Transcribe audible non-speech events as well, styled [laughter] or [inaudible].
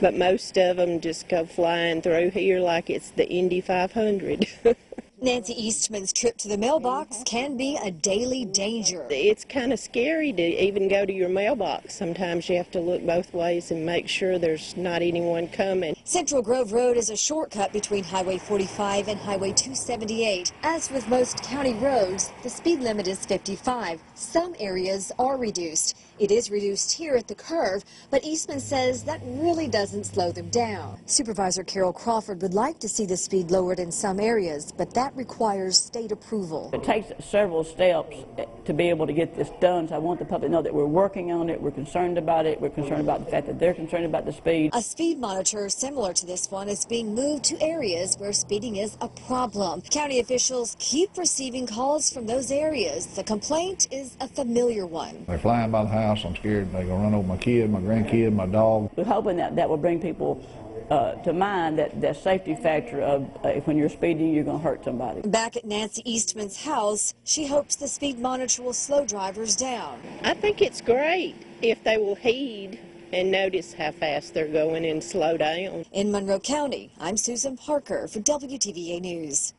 but most of them just go flying through here like it's the Indy 500. [laughs] Nancy Eastman's trip to the mailbox mm-hmm. can be a daily danger. it's kind of scary to even go to your mailbox. Sometimes you have to look both ways and make sure there's not anyone coming. Central Grove Road is a shortcut between Highway 45 and Highway 278. As with most county roads, the speed limit is 55. Some areas are reduced. It is reduced here at the curve, but Eastman says that really doesn't slow them down. Supervisor Carol Crawford would like to see the speed lowered in some areas, but that requires state approval. It takes several steps to be able to get this done, so I want the public to know that we're working on it, we're concerned about it, we're concerned about the fact that they're concerned about the speed. A speed monitor similar to this one is being moved to areas where speeding is a problem. County officials keep receiving calls from those areas. The complaint is a familiar one. They're flying by the house. I'm scared they're going to run over my kid, my grandkid, my dog. We're hoping that that will bring people uh, to mind that, that safety factor of uh, when you're speeding, you're going to hurt somebody. Back at Nancy Eastman's house, she hopes the speed monitor will slow drivers down. I think it's great if they will heed and notice how fast they're going and slow down. In Monroe County, I'm Susan Parker for WTVA News.